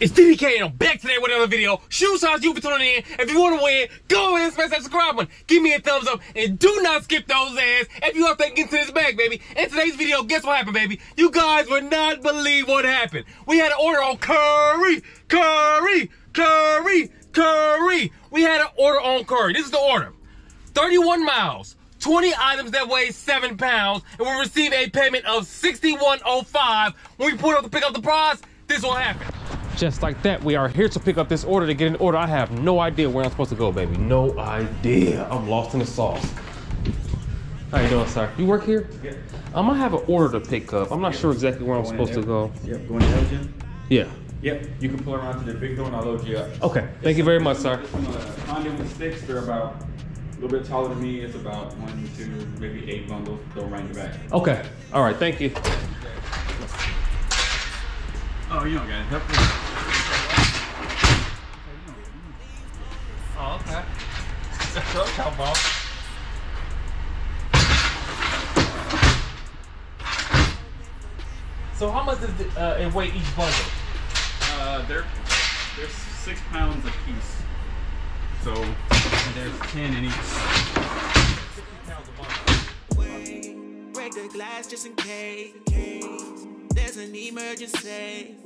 It's DDK and I'm back today with another video. Shoe size you for tuning in. If you want to win, go ahead and smash that subscribe button. Give me a thumbs up and do not skip those ads if you are thinking to this bag, baby. In today's video, guess what happened, baby? You guys would not believe what happened. We had an order on Curri, Curri, Curri, Curri. We had an order on Curri. This is the order. 31 miles. 20 items that weigh 7 pounds, and we'll receive a payment of 61.05. When we pull up to pick up the prize, this will happen. Just like that, we are here to pick up this order to get an order. I have no idea where I'm supposed to go, baby. No idea. I'm lost in the sauce. How you doing, sir? You work here? Yeah. Um, I have an order to pick up. I'm not sure exactly where I'm supposed to go. Yep, going to Elgin. Yeah. Yep, you can pull around to the big door and I'll load you up. Okay. Thank you very much, sir. Uh, with sticks, they're about a little bit taller than me. It's about one, two, maybe eight bundles. They'll in the back. Okay. All right. Thank you. Oh, you don't got it. That's what I'm talking about. So how much does it, uh, it weigh each bundle? Uh, they're, they're six pounds a piece. So there's 10 in each. 60 pounds a bundle. Break the glass just in case. There's an emergency.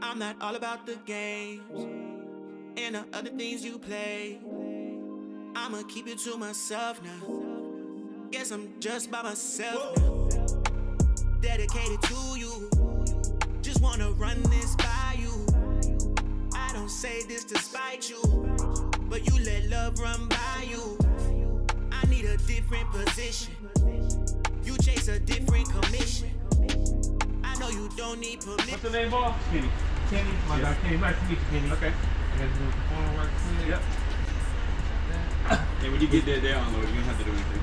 I'm not all about the games and the other things you play. I'ma keep it to myself now. Guess I'm just by myself now. Dedicated to you. Just wanna run this by you. I don't say this to spite you, but you let love run by you. I need a different position. You chase a different commission. I know you don't need permission. What's permission. the name, boss? Kenny. Kenny. My Yes. God, Kenny. Nice to meet you, Kenny. Okay. I got to do the phone right quick. Yep. And when you get there, unloaded. You don't have to do anything.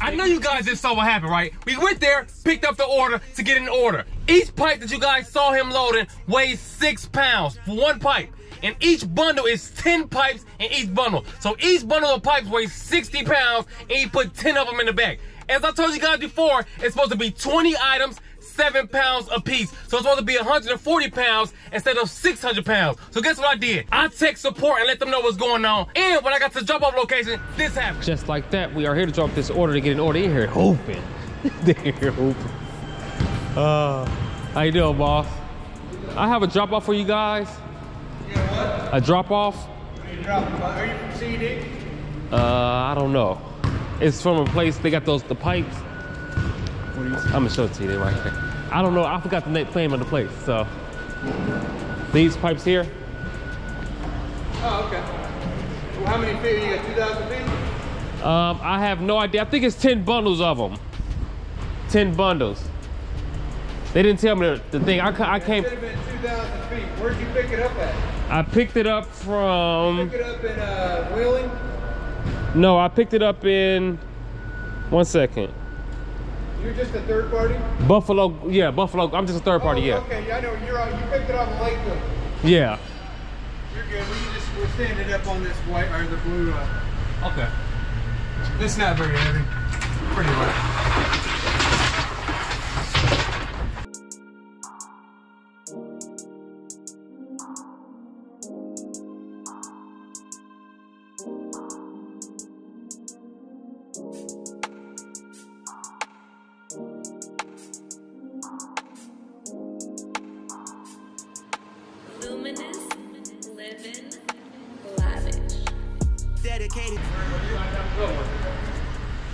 I know you guys just saw what happened, right? We went there, picked up the order to get an order. Each pipe that you guys saw him loading weighs six pounds for one pipe. And each bundle is 10 pipes in each bundle. So each bundle of pipes weighs 60 pounds and he put 10 of them in the bag. As I told you guys before, it's supposed to be 20 items, seven pounds a piece. So it's supposed to be 140 pounds instead of 600 pounds. So guess what I did? I text support and let them know what's going on. And when I got to the drop off location, this happened. Just like that, we are here to drop this order to get an order in here. Hoping. They're hoping. Uh, how you doing, boss? I have a drop off for you guys. Yeah, what? A drop off? Are you from CD? Uh, I don't know. It's from a place, they got those, the pipes. I'm gonna show it to you, they right here. I don't know, I forgot the name name of the place, so. These pipes here, Oh, okay. Well, how many feet? You got 2,000 feet? um, I have no idea. I think it's 10 bundles of them. 10 bundles. They didn't tell me the, the thing. I, I came, Should have been 2,000 feet. Where'd you pick it up at? I picked it up from, Pick it up in uh, Wheeling? no, I picked it up in, one second. You're just a third party? Buffalo, yeah, Buffalo. I'm just a third party, Oh, yeah. Okay, yeah, I know. You're on, you picked it up Lakewood. Yeah. You're good. We just we're standing up on this white or the blue. Uh, Okay. it's not very heavy. Pretty light.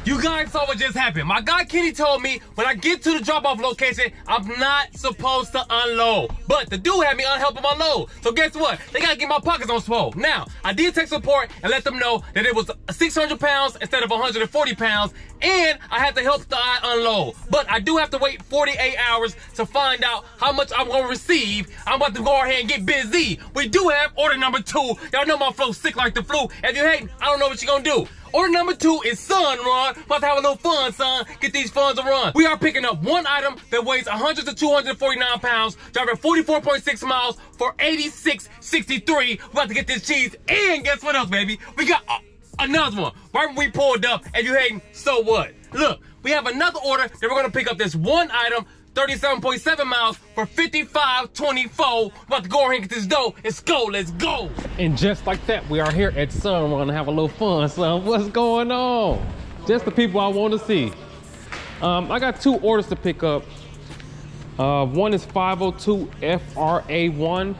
You guys saw what just happened. My guy Kenny told me when I get to the drop-off location, I'm not supposed to unload. But the dude had me unhelp him unload. So guess what? They gotta get my pockets on swole. Now, I did text support and let them know that it was 600 pounds instead of 140 pounds, and I had to help the guy unload. But I do have to wait 48 hours to find out how much I'm gonna receive. I'm about to go ahead and get busy. We do have order number two. Y'all know my flow sick like the flu. If you hating, I don't know what you're gonna do. Order number two is Sunrun. About to have a little fun, son. Get these funds to run. We are picking up one item that weighs 100 to 249 pounds, driving 44.6 miles for 86.63. We about to get this cheese. And guess what else, baby? We got uh, another one. Right when we pulled up, and you hating, so what? Look, we have another order that we're gonna pick up this one item 37.7 miles for 55.24. About to go ahead and get this dough. Let's go, let's go. And just like that, we are here at Sun. We're gonna have a little fun, son. What's going on? Just the people I want to see. Um, I got two orders to pick up. Uh, one is 502 FRA1,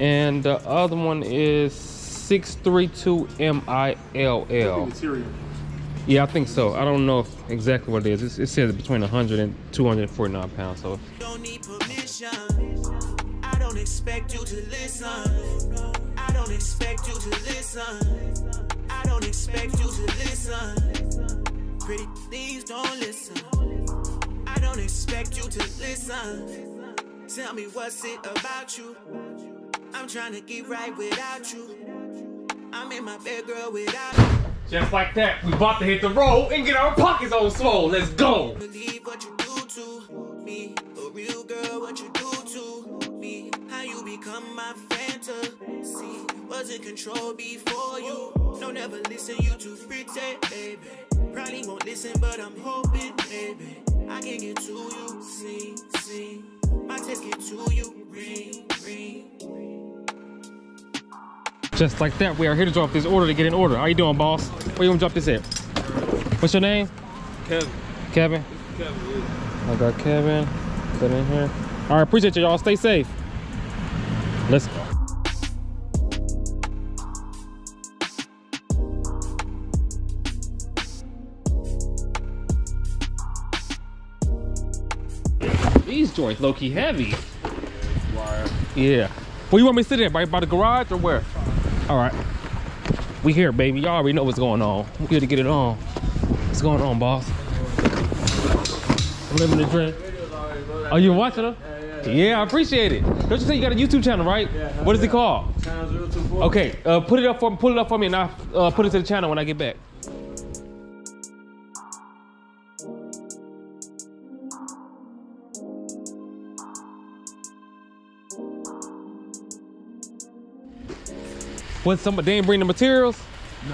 and the other one is 632 MILL. Yeah, I think so. I don't know if exactly what it is. It's, it says between 100 and 249 pounds. So don't need permission. I don't expect you to listen. I don't expect you to listen. I don't expect you to listen. Pretty things don't listen. I don't expect you to listen. Tell me what's it about you? I'm trying to get right without you. I'm in my bed, girl, without you. Just like that, we about to hit the road and get our pockets on swole. Let's go. believe what you do to me. A real girl, what you do to me. How you become my fantasy. Wasn't controlled before you. No, never listen, you too pretty, baby. Probably won't listen, but I'm hoping, baby. I can get to you, see, see. My get to you, ring, ring. Just like that, we are here to drop this order to get an order. How you doing, boss? Where you gonna drop this at? What's your name? Kevin. Kevin. Kevin. I got Kevin. Put in here. All right, appreciate you, y'all. Stay safe. Let's go. These joints low key heavy. Yeah. Where you want me to sit at? Right by the garage or where? All right. We here, baby. Y'all already know what's going on. We here to get it on. What's going on, boss? I'm living the dream. Oh, you watching them? Yeah, I appreciate it. Don't you say you got a YouTube channel, right? Yeah, What is it called? Okay, uh, put it up for pull it up for me, and I'll uh, put it to the channel when I get back. What? Somebody they ain't bring the materials?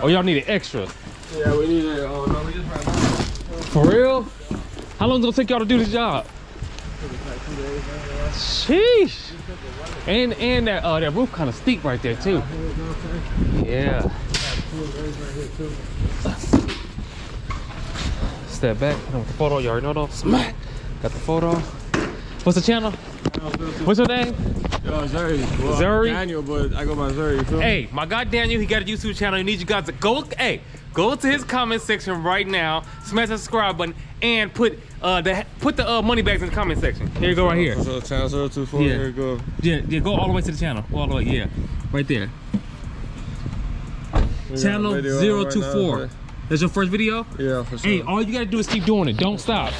Or y'all needed extras? Yeah, we need it. Oh, no, we just out. For real? How long is it gonna take y'all to do this job? Sheesh. And and that uh that roof kind of steep right there too. Yeah. Step back. 'em with the photo. You already know those. Smack. Got the photo. What's the channel? What's your name? Yo, Zuri. Well, Zuri? Daniel, but I go by Zuri. You feel me? Hey, my guy Daniel, he got a YouTube channel. He needs you guys to go. Hey, go to his comment section right now. Smash the subscribe button and put uh the put the uh, money bags in the comment section. Here you go, right here. So, channel 024, Yeah. here you go. Yeah, yeah, go all the way to the channel. Go all the way, yeah. Right there. We Channel video right 024. now, That's your first video? Yeah, for sure. Hey, all you gotta do is keep doing it. Don't stop.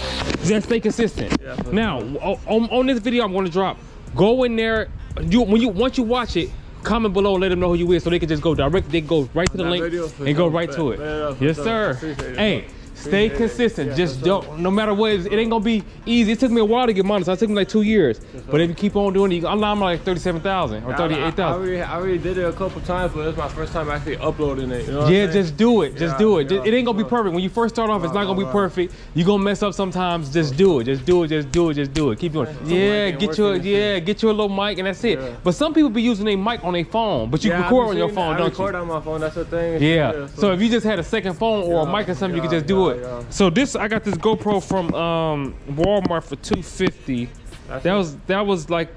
Just stay consistent. Yeah, now, o- on, on this video I'm gonna drop, go in there. You when you once you watch it, comment below, and let them know who you is, so they can just go direct. They go right to the That link and go right to it. Bet, bet, for yes, sir. Hey. Stay it. consistent. Yeah, Just don't. No matter what, it ain't gonna be easy. It took me a while to get monetized. It took me like two years. But if you keep on doing it, you, I'm I'm like thirty-seven thousand or I- thirty-eight I, I, already, I already did it a couple times, but it's my first time actually uploading it. You know Yeah, just do it. Just Yeah, do it. yeah, it ain't gonna be perfect. When you first start off, it's not gonna be perfect. You're gonna mess up sometimes. Just do it. Just do it. Just do it. Just do it. Keep doing it. Yeah, get you and yeah, get you a little mic and that's it. But some people be using a mic on their phone, but you Yeah, record on your phone, that. I don't record on my phone. That's the thing. Yeah. So if you just had a second phone or a mic or something, you could just do yeah, it. yeah. So this, I got this GoPro from um, Walmart for 250. That it. was that was like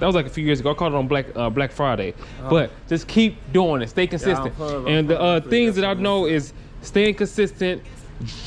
that was like a few years ago. I caught it on Black uh, Black Friday. Uh-huh. But just keep doing it. Stay consistent. of- and the uh, things that I know is staying consistent.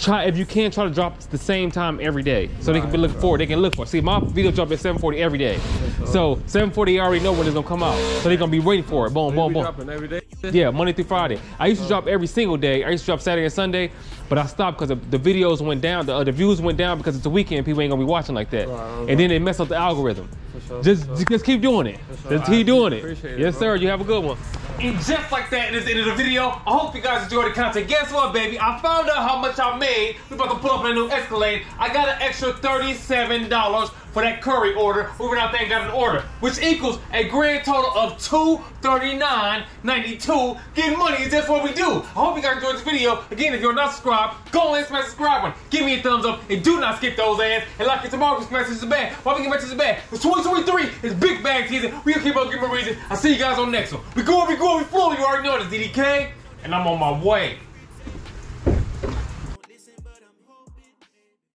Try if you can try to drop the same time every day, so they can be looking looking forward. They can look for. It. See, my video drop at 7:40 every day. So 7:40, I already know when it's gonna come out. So they're gonna be waiting for it. Boom, You boom, boom. Dropping every day. Yeah, Monday through Friday. I used to drop every single day. I used to drop Saturday and Sunday, but I stopped because the videos went down. The, uh, the views went down because it's a weekend. People ain't gonna be watching like that, Right, and then it messed up the algorithm. sure, Just, sure. just keep doing it. sure. Just keep doing it. appreciate it, yes, sir. You have a good one. And just like that, it is the end of the video. I hope you guys enjoyed the content. Guess what, baby? I found out how much I made. We about to pull up in a new Escalade. I got an extra $37 for that Curri order. We went out there and got an order, which equals a grand total of $239.92. Getting money is just what we do. I hope you guys enjoyed this video. Again, if you're not subscribed, go and smash the subscribe button. Give me a thumbs up and do not skip those ads. And like it tomorrow, because messages are bad. Why we get messages bad? It's 2023. It's big bag season. We'll keep on giving reason. I'll see you guys on the next one. We go, we go, we flow. You already know this, DDK. And I'm on my way.